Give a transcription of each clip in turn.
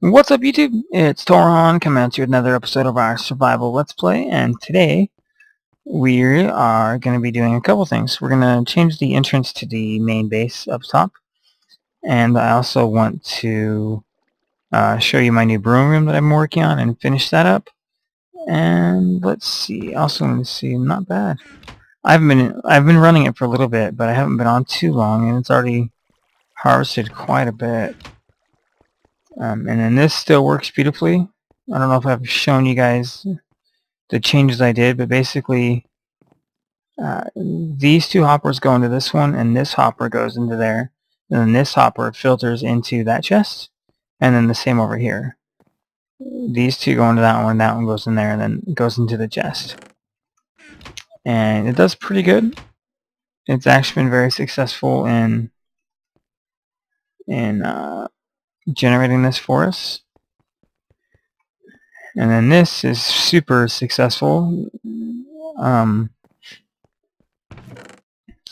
What's up YouTube? It's Torhan coming with another episode of our survival let's play and today we are going to be doing a couple things. We're going to change the entrance to the main base up top and I also want to uh, show you my new brewing room that I'm working on and finish that up and let's see also let me see not bad I've been I've been running it for a little bit but I haven't been on too long and it's already harvested quite a bit um, and then this still works beautifully. I don't know if I've shown you guys the changes I did, but basically uh, these two hoppers go into this one, and this hopper goes into there. And then this hopper filters into that chest, and then the same over here. These two go into that one, that one goes in there, and then goes into the chest. And it does pretty good. It's actually been very successful in in uh, generating this for us. And then this is super successful. Um,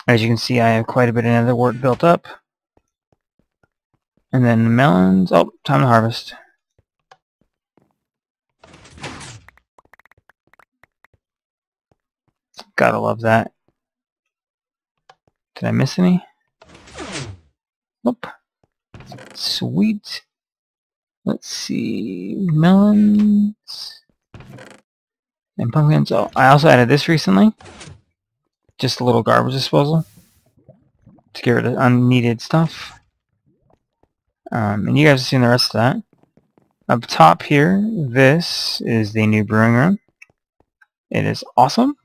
as you can see, I have quite a bit of nether wart built up. And then melons. Oh, time to harvest. Gotta love that. Did I miss any? Nope. Sweet. Let's see. Melons. And pumpkins. Oh, I also added this recently. Just a little garbage disposal. To get rid of unneeded stuff. Um, and you guys have seen the rest of that. Up top here, this is the new brewing room. It is awesome.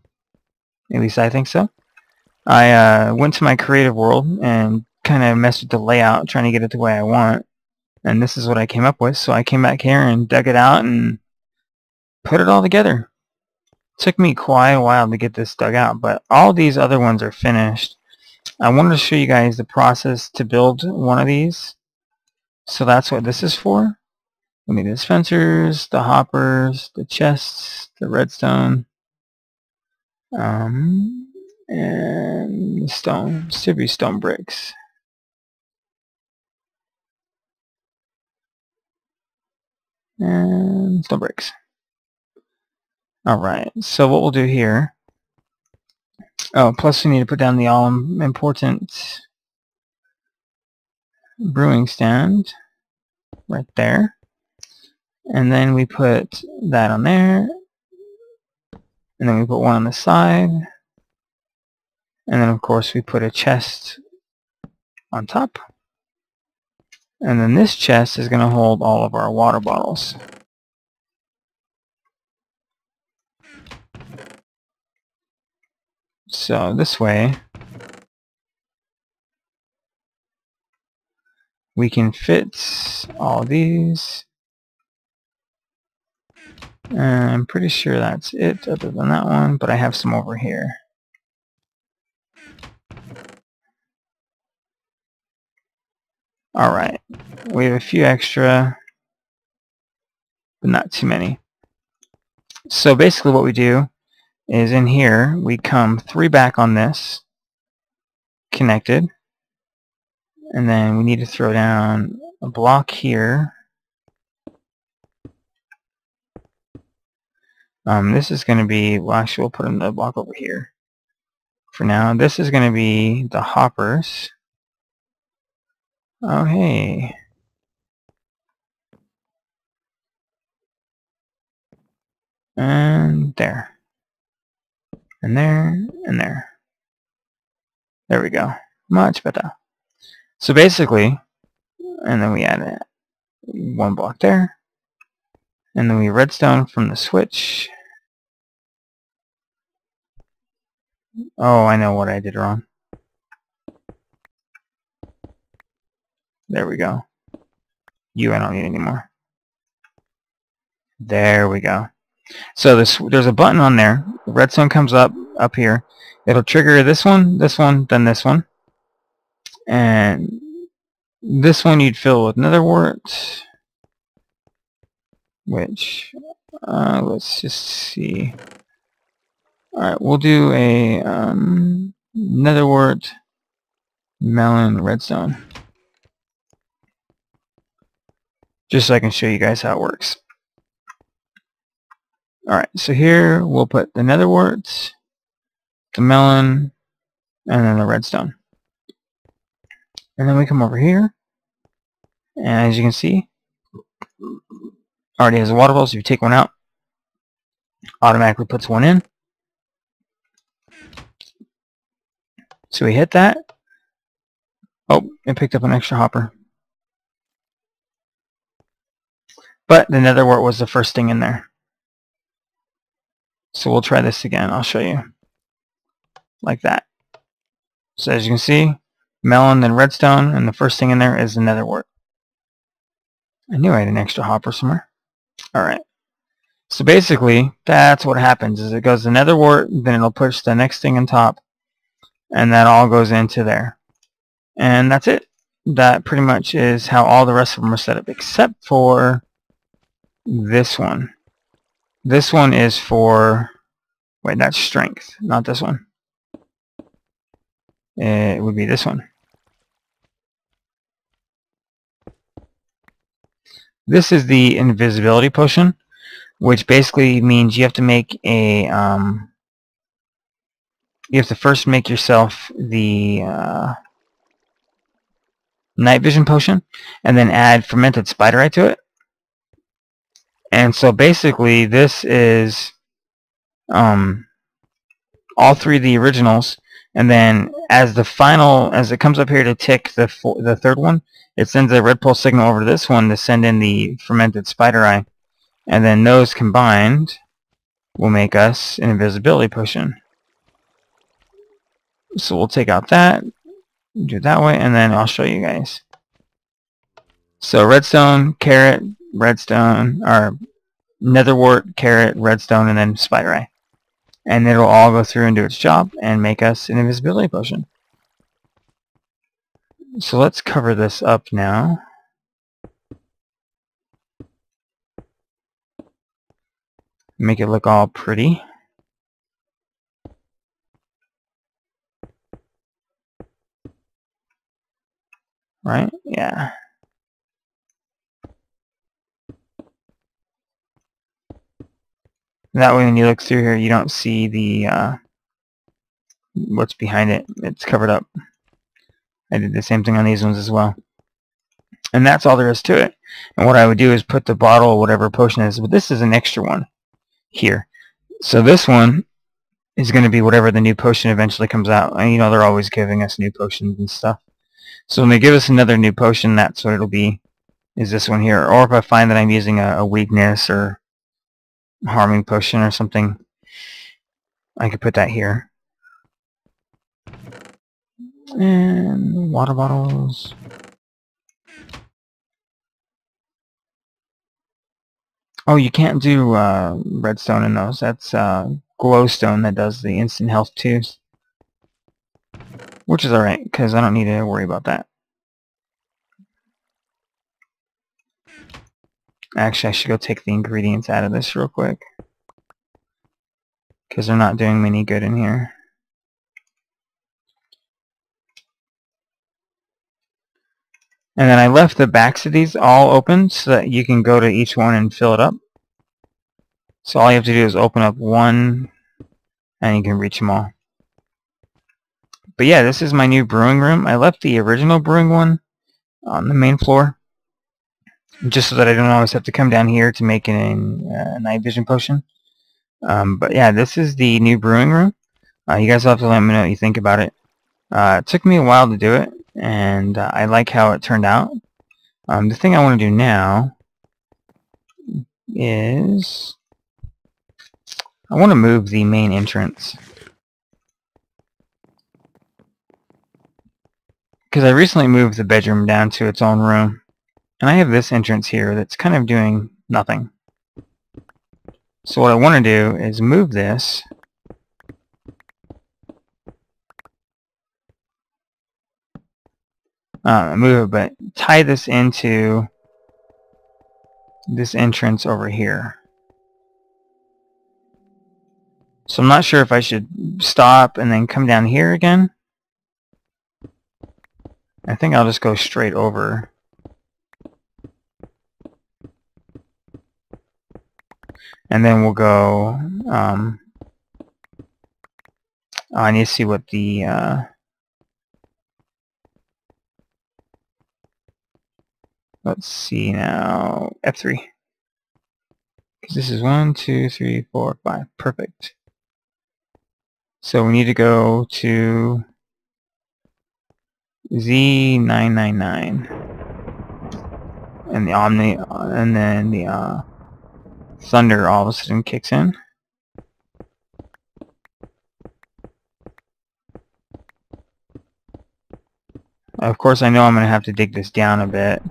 At least I think so. I uh, went to my creative world and kind of messed with the layout, trying to get it the way I want. And this is what I came up with. So I came back here and dug it out and put it all together. It took me quite a while to get this dug out, but all these other ones are finished. I wanted to show you guys the process to build one of these. So that's what this is for. I mean, the dispensers, the hoppers, the chests, the redstone, um, and stone, Sibby stone bricks. And stone bricks. Alright, so what we'll do here... Oh, plus we need to put down the all-important brewing stand right there. And then we put that on there. And then we put one on the side. And then of course we put a chest on top. And then this chest is going to hold all of our water bottles. So this way, we can fit all these. And I'm pretty sure that's it other than that one, but I have some over here. Alright, we have a few extra, but not too many. So basically what we do is in here, we come three back on this, connected, and then we need to throw down a block here. Um, this is going to be, well actually we'll put another block over here for now. This is going to be the hoppers. Oh, hey. And there. And there, and there. There we go. Much better. So basically, and then we add one block there. And then we redstone from the switch. Oh, I know what I did wrong. There we go. You I don't need anymore. There we go. So this, there's a button on there. The redstone comes up, up here. It'll trigger this one, this one, then this one. And this one you'd fill with nether wart. Which, uh, let's just see. Alright, we'll do a um, netherwort melon redstone. Just so I can show you guys how it works. Alright, so here we'll put the netherwort, the melon, and then the redstone. And then we come over here, and as you can see, already has a water bottle, so if you take one out, automatically puts one in. So we hit that. Oh, it picked up an extra hopper. But the netherwort was the first thing in there. So we'll try this again. I'll show you. Like that. So as you can see, melon, then redstone, and the first thing in there is the netherwort. I knew I had an extra hopper somewhere. Alright. So basically, that's what happens, is it goes the netherwort, then it'll push the next thing on top, and that all goes into there. And that's it. That pretty much is how all the rest of them are set up, except for this one. This one is for, wait, that's strength, not this one. It would be this one. This is the invisibility potion, which basically means you have to make a, um, you have to first make yourself the uh, night vision potion, and then add fermented spider eye to it. And so basically this is um, all three of the originals and then as the final, as it comes up here to tick the the third one, it sends a red pulse signal over to this one to send in the fermented spider eye. And then those combined will make us an invisibility potion. So we'll take out that, do it that way, and then I'll show you guys. So redstone, carrot, redstone, or netherwort, carrot, redstone, and then spider eye and it'll all go through and do its job and make us an invisibility potion. So let's cover this up now. Make it look all pretty. Right? Yeah. That way when you look through here, you don't see the uh, what's behind it. It's covered up. I did the same thing on these ones as well. And that's all there is to it. And what I would do is put the bottle, or whatever potion is, but this is an extra one here. So this one is going to be whatever the new potion eventually comes out. And you know, they're always giving us new potions and stuff. So when they give us another new potion, that's what it'll be, is this one here. Or if I find that I'm using a, a weakness or harming potion or something. I could put that here. And water bottles. Oh, you can't do uh, redstone in those. That's uh, glowstone that does the instant health too. Which is alright, because I don't need to worry about that. Actually, I should go take the ingredients out of this real quick. Because they're not doing me any good in here. And then I left the backs of these all open so that you can go to each one and fill it up. So all you have to do is open up one and you can reach them all. But yeah, this is my new brewing room. I left the original brewing one on the main floor just so that I don't always have to come down here to make an uh, night vision potion. Um, but yeah, this is the new brewing room. Uh, you guys will have to let me know what you think about it. Uh, it took me a while to do it, and uh, I like how it turned out. Um, the thing I want to do now is I want to move the main entrance. Because I recently moved the bedroom down to its own room. And I have this entrance here that's kind of doing nothing. So what I want to do is move this uh, move it, but tie this into this entrance over here. So I'm not sure if I should stop and then come down here again. I think I'll just go straight over. And then we'll go, um, oh, I need to see what the, uh, let's see now, F3. Because this is one, two, three, four, five. Perfect. So we need to go to Z999 and the Omni and then the uh, Thunder all of a sudden kicks in. Of course I know I'm going to have to dig this down a bit.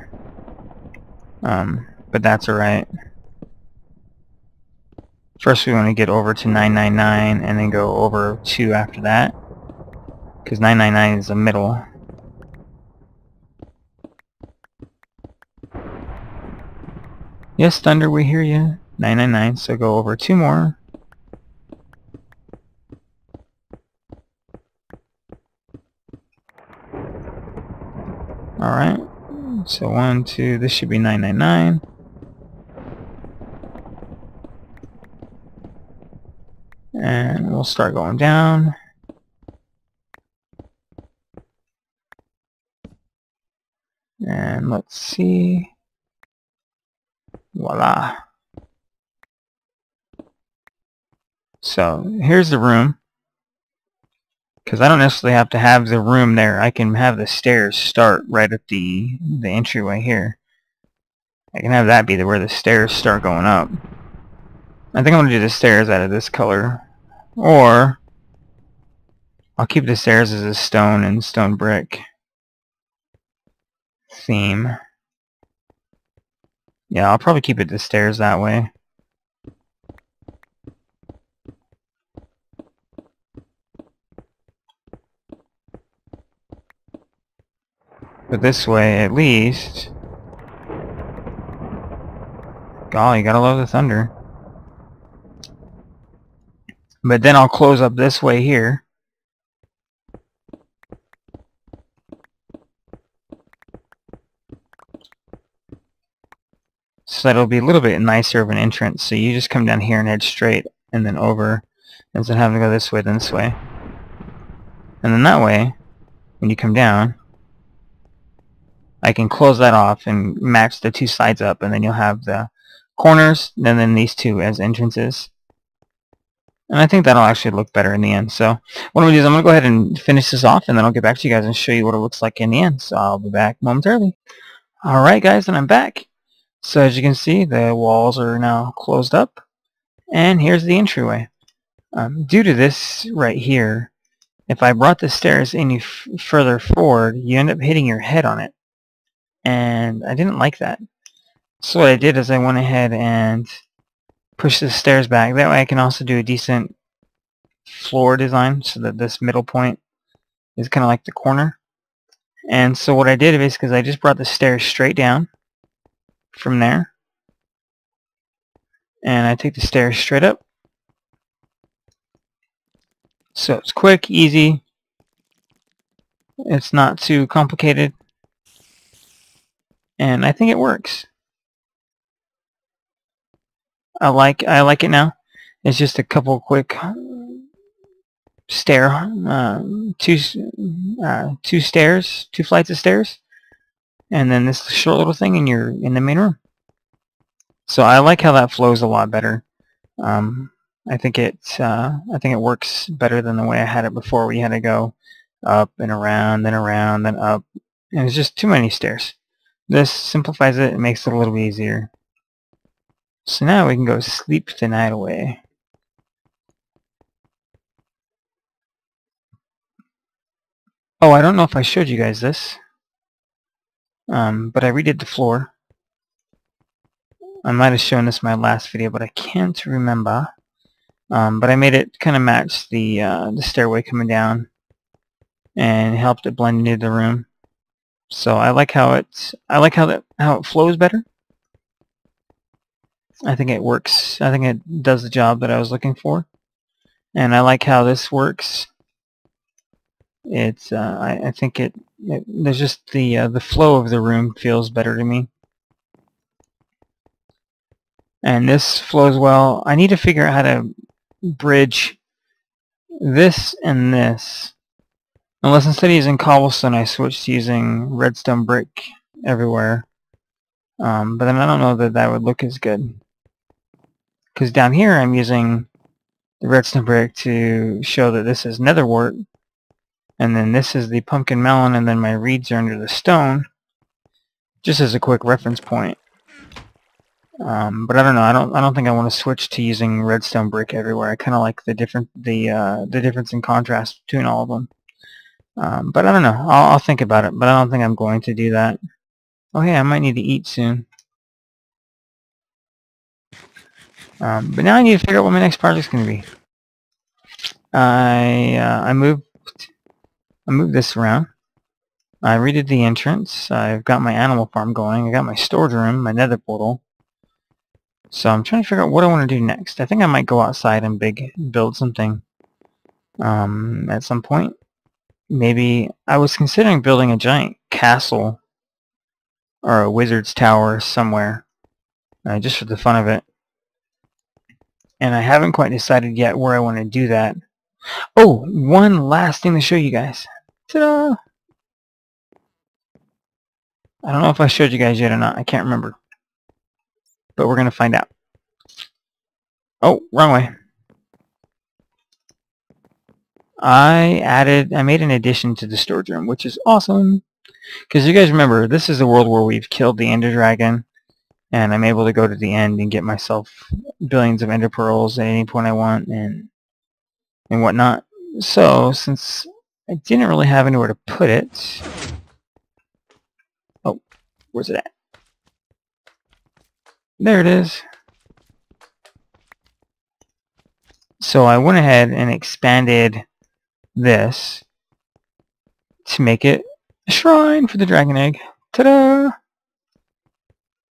Um, but that's alright. First we want to get over to 999 and then go over 2 after that. Because 999 is the middle. Yes, Thunder, we hear you. 999, so go over 2 more. Alright, so 1, 2, this should be 999. And we'll start going down. And let's see. Voila. So here's the room. Because I don't necessarily have to have the room there. I can have the stairs start right at the, the entryway here. I can have that be the, where the stairs start going up. I think I'm going to do the stairs out of this color. Or, I'll keep the stairs as a stone and stone brick theme. Yeah, I'll probably keep it the stairs that way. But this way, at least... Golly, gotta love the thunder. But then I'll close up this way here. So that'll be a little bit nicer of an entrance. So you just come down here and head straight and then over instead of having to go this way then this way. And then that way, when you come down, I can close that off and match the two sides up and then you'll have the corners and then these two as entrances. And I think that'll actually look better in the end. So what I'm going to do is I'm going to go ahead and finish this off and then I'll get back to you guys and show you what it looks like in the end. So I'll be back momentarily. Alright guys, and I'm back. So as you can see, the walls are now closed up. And here's the entryway. Um, due to this right here, if I brought the stairs any further forward, you end up hitting your head on it. And I didn't like that. So what I did is I went ahead and pushed the stairs back. That way I can also do a decent floor design so that this middle point is kind of like the corner. And so what I did basically is I just brought the stairs straight down from there. And I take the stairs straight up. So it's quick, easy. It's not too complicated. And I think it works. I like I like it now. It's just a couple quick stair, uh, two uh, two stairs, two flights of stairs, and then this short little thing, and you're in the main room. So I like how that flows a lot better. Um, I think it uh, I think it works better than the way I had it before. We had to go up and around, then around, then up, and it's just too many stairs. This simplifies it. It makes it a little bit easier. So now we can go sleep the night away. Oh, I don't know if I showed you guys this. Um, but I redid the floor. I might have shown this in my last video, but I can't remember. Um, but I made it kind of match the uh, the stairway coming down, and helped it blend into the room. So I like how it I like how that how it flows better. I think it works. I think it does the job that I was looking for. And I like how this works. It's uh, I, I think it, it, there's just the uh, the flow of the room feels better to me. And this flows well. I need to figure out how to bridge this and this. Unless instead of using cobblestone I switched to using redstone brick everywhere. Um, but then I don't know that that would look as good. Because down here I'm using the redstone brick to show that this is netherwort. And then this is the pumpkin melon and then my reeds are under the stone. Just as a quick reference point. Um, but I don't know. I don't. I don't think I want to switch to using redstone brick everywhere. I kind of like the different the uh, the difference in contrast between all of them. Um, but I don't know. I'll, I'll think about it. But I don't think I'm going to do that. Oh hey, I might need to eat soon. Um, but now I need to figure out what my next project's going to be. I uh, I moved I moved this around. I redid the entrance. I've got my animal farm going. I got my storage room, my nether portal. So I'm trying to figure out what I want to do next. I think I might go outside and big build something um, at some point. Maybe I was considering building a giant castle or a wizard's tower somewhere uh, just for the fun of it. And I haven't quite decided yet where I want to do that. Oh, one last thing to show you guys. Ta-da! I don't know if I showed you guys yet or not. I can't remember but we're going to find out. Oh, wrong way. I added, I made an addition to the storage room, which is awesome. Because you guys remember, this is a world where we've killed the Ender Dragon, and I'm able to go to the end and get myself billions of Ender Pearls at any point I want, and and whatnot. So, since I didn't really have anywhere to put it... Oh, where's it at? There it is. So I went ahead and expanded this to make it a shrine for the dragon egg. Ta-da!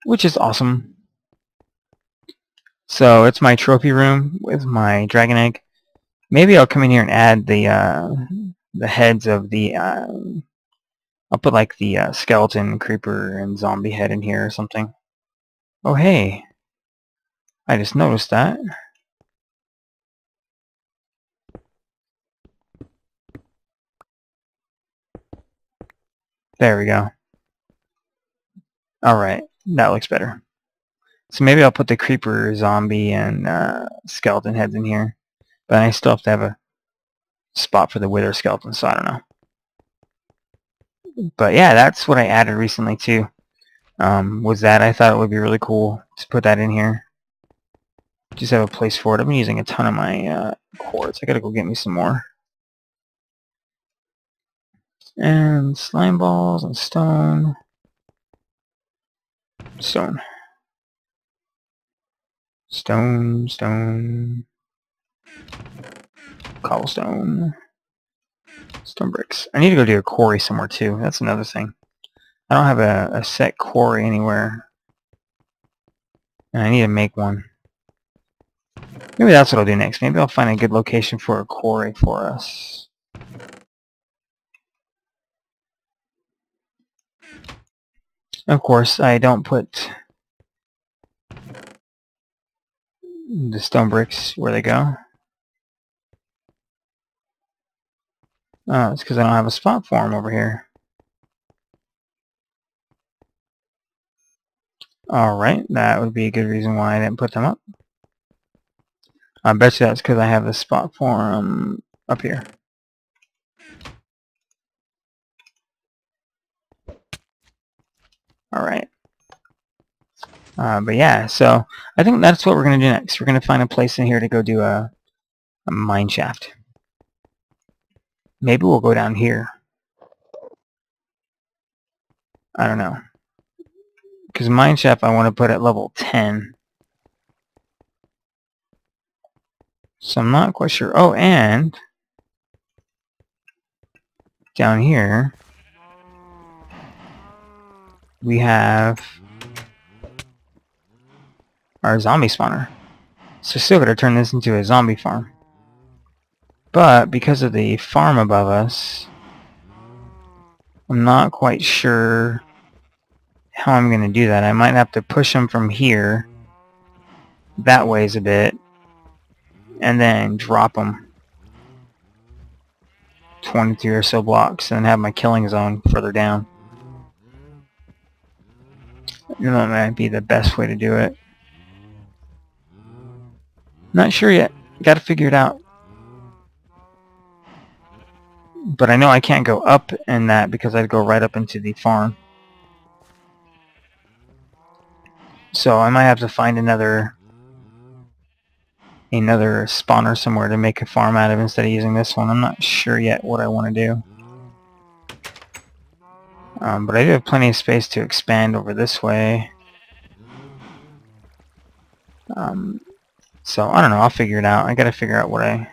Which is awesome. So it's my trophy room with my dragon egg. Maybe I'll come in here and add the uh, the heads of the... Uh, I'll put like the uh, skeleton, creeper, and zombie head in here or something. Oh hey, I just noticed that. There we go. Alright, that looks better. So maybe I'll put the creeper, zombie, and uh, skeleton heads in here. But I still have to have a spot for the wither skeleton, so I don't know. But yeah, that's what I added recently too um, was that I thought it would be really cool to put that in here. Just have a place for it. I've been using a ton of my uh, quartz. I gotta go get me some more. And slime balls and stone. Stone. Stone, stone. Cobblestone. Stone bricks. I need to go do a quarry somewhere too. That's another thing. I don't have a, a set quarry anywhere. And I need to make one. Maybe that's what I'll do next. Maybe I'll find a good location for a quarry for us. Of course, I don't put the stone bricks where they go. Oh, it's because I don't have a spot for them over here. Alright, that would be a good reason why I didn't put them up. I bet you that's because I have a spot for them up here. Alright. Uh, but yeah, so I think that's what we're going to do next. We're going to find a place in here to go do a, a mine shaft. Maybe we'll go down here. I don't know. Because Mineshaft I want to put at level 10. So I'm not quite sure. Oh, and down here we have our zombie spawner. So still gotta turn this into a zombie farm. But because of the farm above us, I'm not quite sure how I'm going to do that. I might have to push them from here that ways a bit and then drop them 23 or so blocks and have my killing zone further down. You know, that might be the best way to do it. Not sure yet. Got to figure it out. But I know I can't go up in that because I'd go right up into the farm. So I might have to find another another spawner somewhere to make a farm out of instead of using this one. I'm not sure yet what I want to do. Um, but I do have plenty of space to expand over this way. Um, so I don't know. I'll figure it out. I got to figure out what I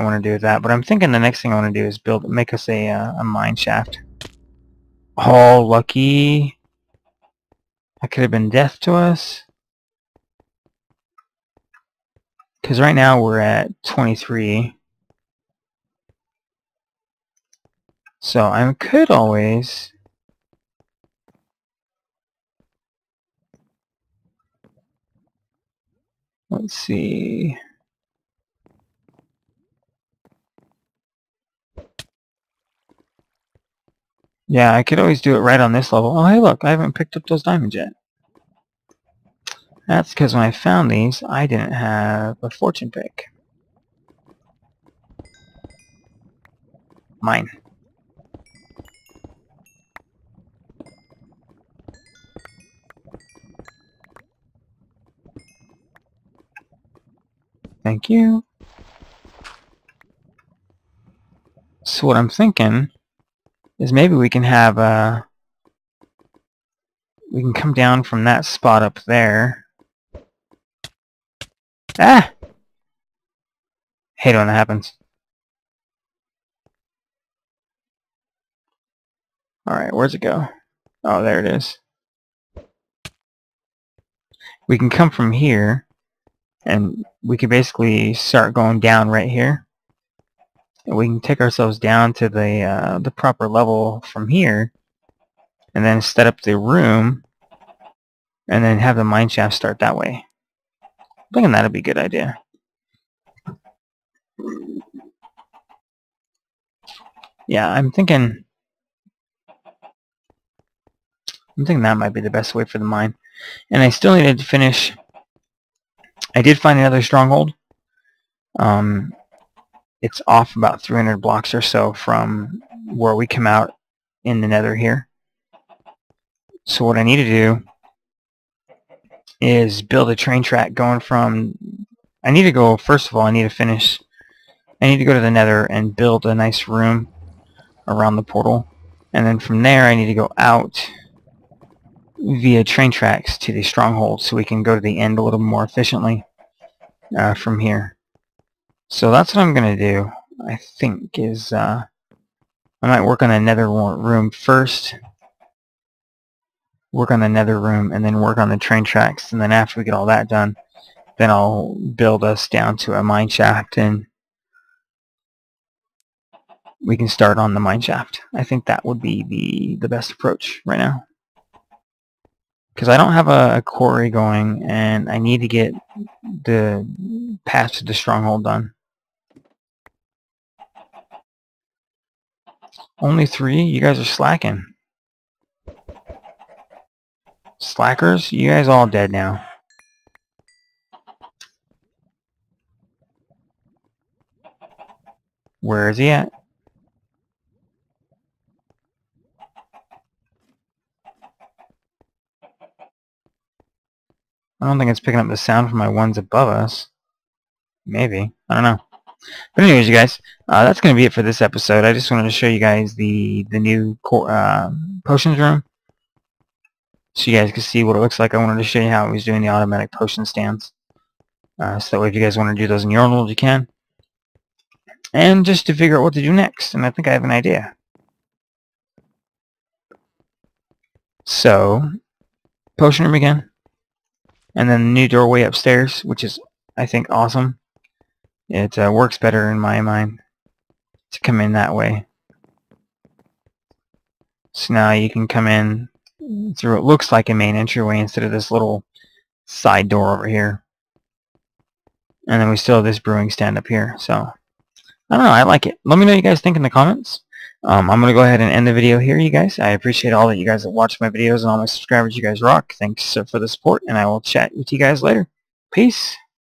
I want to do with that. But I'm thinking the next thing I want to do is build make us a uh, a mine shaft. Oh, lucky! That could have been death to us. Because right now we're at 23. So I could always Let's see. Yeah, I could always do it right on this level. Oh, hey, look, I haven't picked up those diamonds yet. That's because when I found these, I didn't have a fortune pick. Mine. Thank you. So what I'm thinking is maybe we can have a... Uh, we can come down from that spot up there. Ah! Hate when that happens. Alright, where's it go? Oh, there it is. We can come from here and we can basically start going down right here. We can take ourselves down to the uh, the proper level from here, and then set up the room, and then have the mine shaft start that way. I'm thinking that'd be a good idea. Yeah, I'm thinking I'm thinking that might be the best way for the mine. And I still needed to finish I did find another stronghold. Um, it's off about 300 blocks or so from where we come out in the nether here. So what I need to do is build a train track going from... I need to go, first of all, I need to finish... I need to go to the nether and build a nice room around the portal. And then from there I need to go out via train tracks to the stronghold so we can go to the end a little more efficiently uh, from here. So that's what I'm going to do, I think, is uh, I might work on another room first, work on another room, and then work on the train tracks, and then after we get all that done, then I'll build us down to a mine shaft, and we can start on the mine shaft. I think that would be the, the best approach right now because I don't have a, a, quarry going and I need to get the path to the stronghold done. Only three? You guys are slacking. Slackers? You guys all dead now. Where is he at? I don't think it's picking up the sound from my ones above us. Maybe. I don't know. But anyways, you guys, uh, that's going to be it for this episode. I just wanted to show you guys the, the new uh, potions room. So you guys can see what it looks like. I wanted to show you how I was doing the automatic potion stands. Uh, so that way if you guys want to do those in your own world, you can. And just to figure out what to do next. And I think I have an idea. So, potion room again and then the new doorway upstairs, which is, I think, awesome. It uh, works better in my mind to come in that way. So now you can come in through what looks like a main entryway instead of this little side door over here. And then we still have this brewing stand up here. So, I don't know. I like it. Let me know what you guys think in the comments. Um, I'm going to go ahead and end the video here, you guys. I appreciate all that you guys that watch my videos and all my subscribers. You guys rock. Thanks for the support, and I will chat with you guys later. Peace.